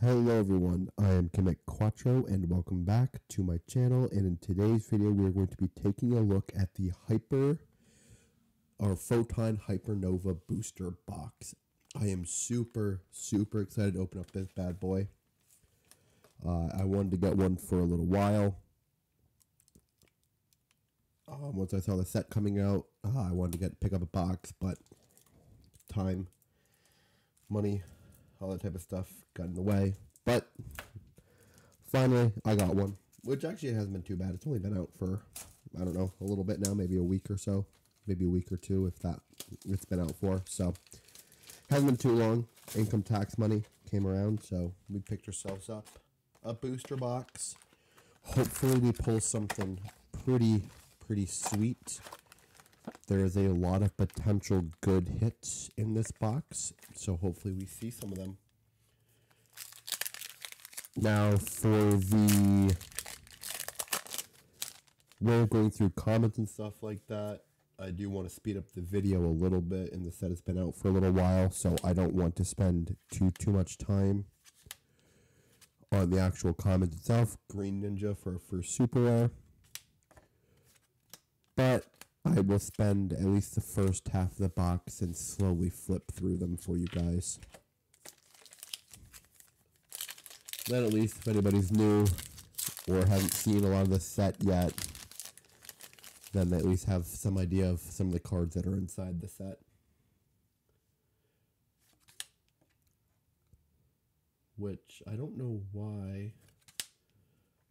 Hello everyone, I am Gimmick Quattro and welcome back to my channel and in today's video we're going to be taking a look at the Hyper or Photon Hypernova booster box. I am super super excited to open up this bad boy. Uh, I wanted to get one for a little while. Um, once I saw the set coming out, uh, I wanted to get pick up a box, but time, money, all that type of stuff got in the way. But finally, I got one, which actually hasn't been too bad. It's only been out for, I don't know, a little bit now, maybe a week or so, maybe a week or two, if that it's been out for. So hasn't been too long. Income tax money came around, so we picked ourselves up a booster box. Hopefully, we pull something pretty, pretty sweet. There is a lot of potential good hits in this box, so hopefully we see some of them. Now for the we're going through comments and stuff like that. I do want to speed up the video a little bit, and the set has been out for a little while, so I don't want to spend too too much time on the actual comment itself. Green Ninja for for super rare, but I will spend at least the first half of the box and slowly flip through them for you guys. Then at least if anybody's new or haven't seen a lot of the set yet, then they at least have some idea of some of the cards that are inside the set. Which I don't know why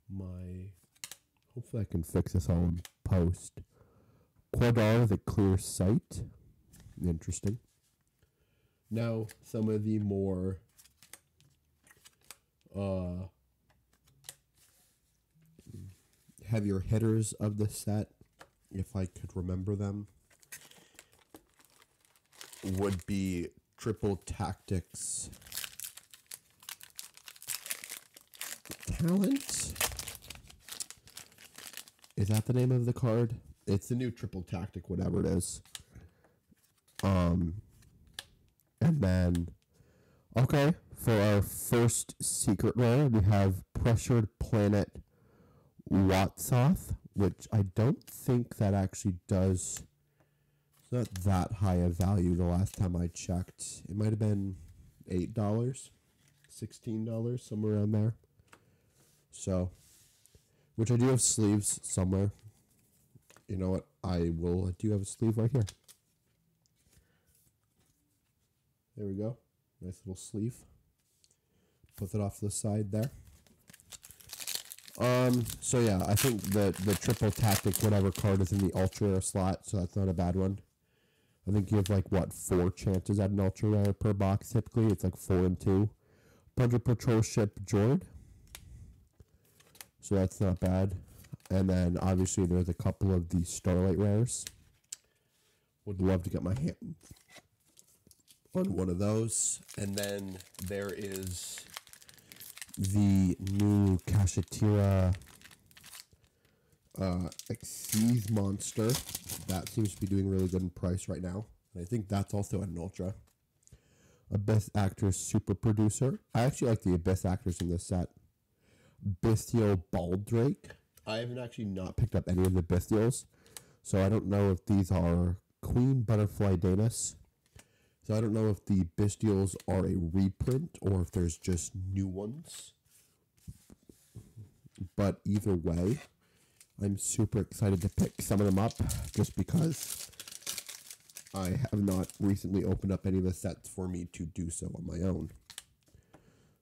my hopefully I can fix this all in post. Quadar the clear sight. Interesting. Now some of the more uh, heavier hitters of the set, if I could remember them, would be Triple Tactics Talent. Is that the name of the card? It's the new Triple Tactic, whatever it is. Um, and then, okay, for our first secret rare, we have Pressured Planet Wraitsoth, which I don't think that actually does. It's not that high a value the last time I checked. It might have been $8, $16, somewhere around there. So, which I do have sleeves somewhere. You know what? I will. Do have a sleeve right here. There we go. Nice little sleeve. Put that off to the side there. Um, so yeah, I think the the triple tactic whatever card is in the ultra rare slot, so that's not a bad one. I think you have like what four chances at an ultra rare per box typically. It's like four and two. Puncher Patrol Ship Jord. So that's not bad. And then obviously there's a couple of the Starlight rares. Would love to get my hand on one of those. And then there is the new Kashtira uh, Xyz monster. That seems to be doing really good in price right now. And I think that's also an Ultra. Abyss Actors Super Producer. I actually like the Abyss Actors in this set. Bystial Baldrake. I haven't actually not picked up any of the Bystials. So I don't know if these are Queen Butterfly Danaus. So I don't know if the Bystials are a reprint or if there's just new ones. But either way, I'm super excited to pick some of them up just because I have not recently opened up any of the sets for me to do so on my own.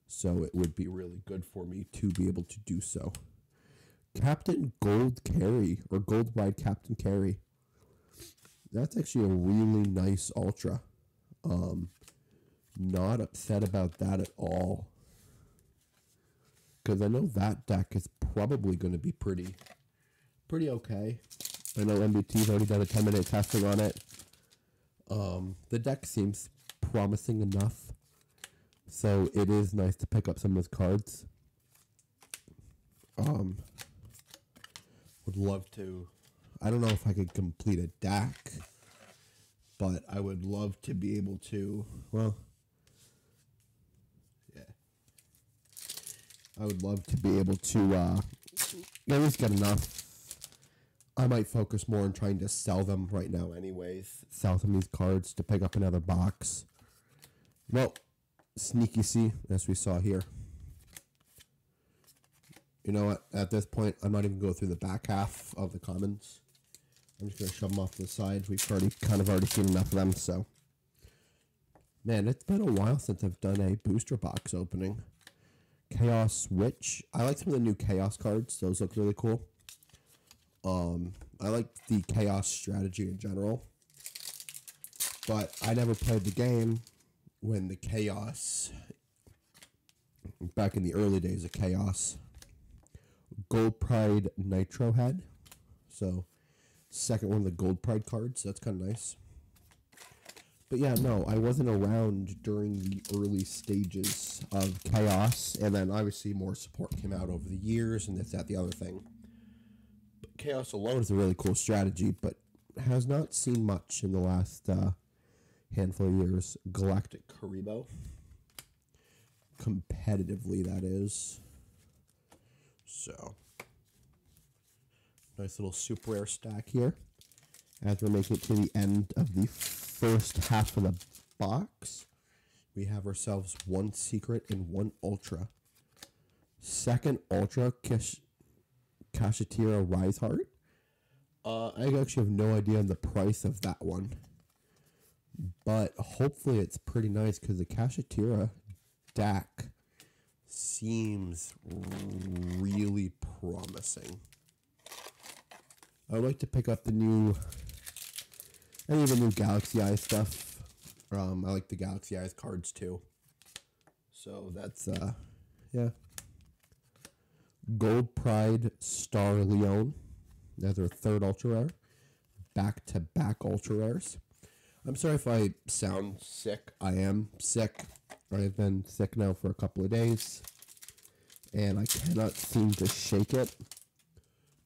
So it would be really good for me to be able to do so. Captain Gold Carrie or Gold Pride Captain Carrie. That's actually a really nice ultra. Um, not upset about that at all. Because I know that deck is probably going to be pretty, pretty okay. I know MBT's already done a 10 minute testing on it. Um, the deck seems promising enough. So it is nice to pick up some of those cards. Um, would love to. I don't know if I could complete a deck, but I would love to be able to. Well, yeah. I would love to be able to uh, at least get enough. I might focus more on trying to sell them right now, anyways. Sell some of these cards to pick up another box. Well, sneaky see, as we saw here. You know what? At this point, I'm not even going through the back half of the commons. I'm just going to shove them off to the side. We've already kind of already seen enough of them, so. Man, it's been a while since I've done a booster box opening. Chaos Witch. I like some of the new Chaos cards. Those look really cool. Um, I like the Chaos strategy in general. But I never played the game when the Chaos, back in the early days of Chaos, Gold Pride Nytro had. So, second one of the Gold Pride cards. That's kind of nice. But yeah, no, I wasn't around during the early stages of Chaos, and then obviously more support came out over the years, and this, that, the other thing. But Chaos alone is a really cool strategy, but has not seen much in the last uh, handful of years. Galactic Kuriboh. Competitively, that is. So, nice little super rare stack here. As we're making it to the end of the first half of the box, we have ourselves one secret and one ultra. Second ultra, Kish, Kashtira Riseheart. Uh, I actually have no idea on the price of that one. But hopefully it's pretty nice because the Kashtira deck seems really promising. I would like to pick up the new any of the new Galaxy Eyes stuff. Um, I like the Galaxy Eyes cards too. So that's uh, yeah. Gold Pride Star Leone. That's our third ultra rare. Back to back ultra rares. I'm sorry if I sound sick. I am sick. I've been sick now for a couple of days. And I cannot seem to shake it.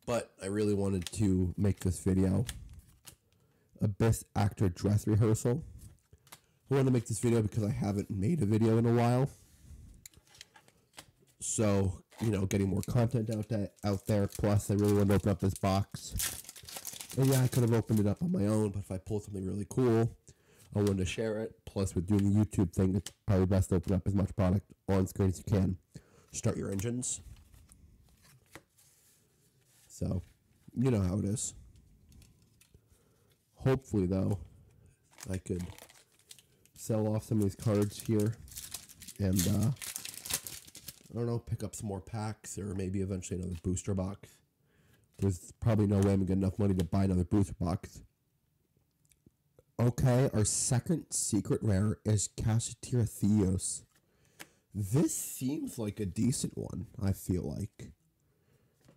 But I really wanted to make this video a best actor dress rehearsal. I wanted to make this video because I haven't made a video in a while. So, you know, getting more content out, that, out there. Plus, I really want to open up this box. And yeah, I could have opened it up on my own, but if I pull something really cool, I wanted to share it. Plus, with doing the YouTube thing, it's probably best to open up as much product on screen as you can. Start your engines. So, you know how it is. Hopefully, though, I could sell off some of these cards here and, uh, I don't know, pick up some more packs or maybe eventually another booster box. There's probably no way I'm going to get enough money to buy another booster box. Okay, our second secret rare is Kashtira Theos. This seems like a decent one, I feel like.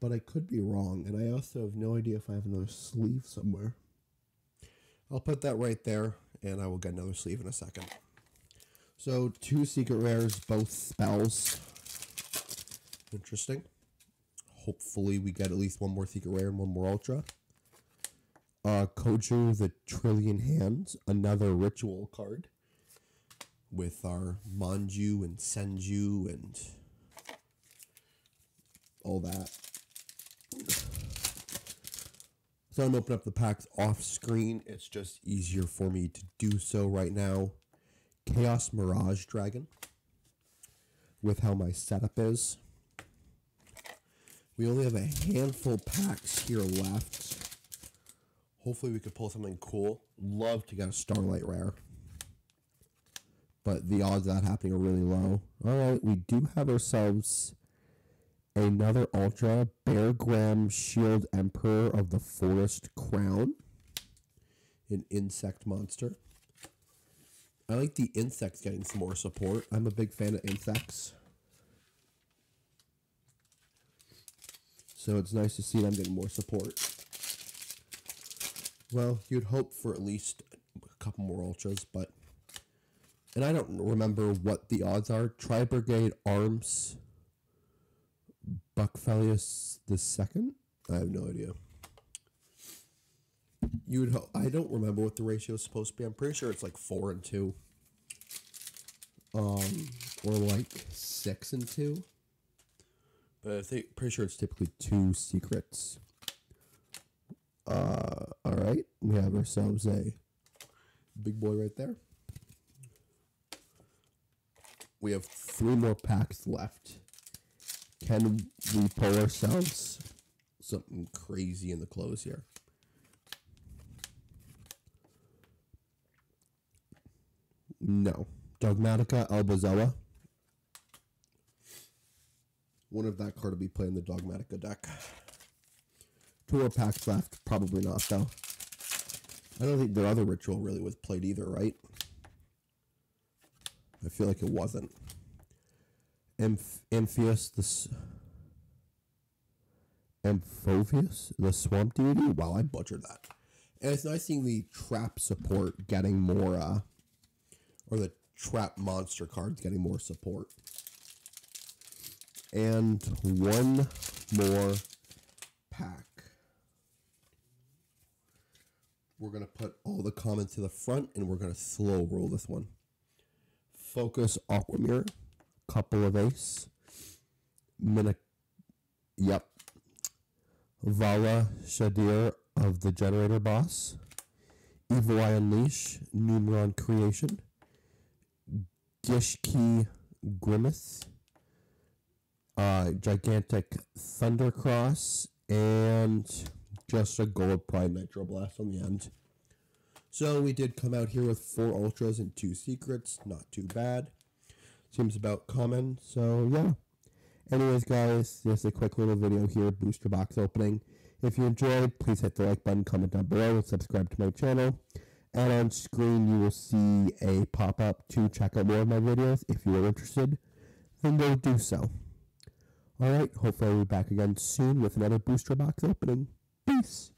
But I could be wrong, and I also have no idea if I have another sleeve somewhere. I'll put that right there, and I will get another sleeve in a second. So, two secret rares, both spells. Interesting. Hopefully, we get at least one more secret rare and one more ultra. Uh, the Trillion Hands, another ritual card with our Manju and Senju and all that. So I'm opening up the packs off screen. It's just easier for me to do so right now. Chaos Mirage Dragon. With how my setup is. We only have a handful packs here left. Hopefully we could pull something cool. Love to get a Starlight Rare. But the odds of that happening are really low. Alright, we do have ourselves another Ultra Beargram Shield Emperor of the Forest Crown, an insect monster. I like the insects getting some more support. I'm a big fan of insects. So it's nice to see them getting more support. Well, you'd hope for at least a couple more ultras, but and I don't remember what the odds are. Tri Brigade Arms Bucephalus the second? I have no idea. You would ho- I don't remember what the ratio is supposed to be. I'm pretty sure it's like four and two. Um, or like six and two. But I think pretty sure it's typically two secrets. Uh, all right, we have ourselves a big boy right there. We have three more packs left. Can we pull ourselves something crazy in the close here? No. Dogmatika Albazoa. One of that card will be playing the Dogmatika deck. Two packs left. Probably not, though. I don't think the other ritual really was played either, right? I feel like it wasn't. Amph- Amphius, the Amphovius, the swamp deity. Wow, I butchered that. And it's nice seeing the trap support getting more, uh, or the trap monster cards getting more support. And one more pack. We're going to put all the comments to the front and we're going to slow roll this one. Focus Aquamirror, couple of ace, Mina, yep, Vala Shadir of the Generator Boss, Evil Eye Unleash, Numeron Creation, Gishki Grimace, uh, Gigantic Thundercross, and just a Gold Pride Nytro Blast on the end. So we did come out here with four ultras and two secrets. Not too bad. Seems about common. So yeah. Anyways, guys, just a quick little video here, booster box opening. If you enjoyed, please hit the like button, comment down below, subscribe to my channel. And on screen, you will see a pop up to check out more of my videos. If you are interested, then go do so. Alright, hopefully I'll be back again soon with another booster box opening. Peace.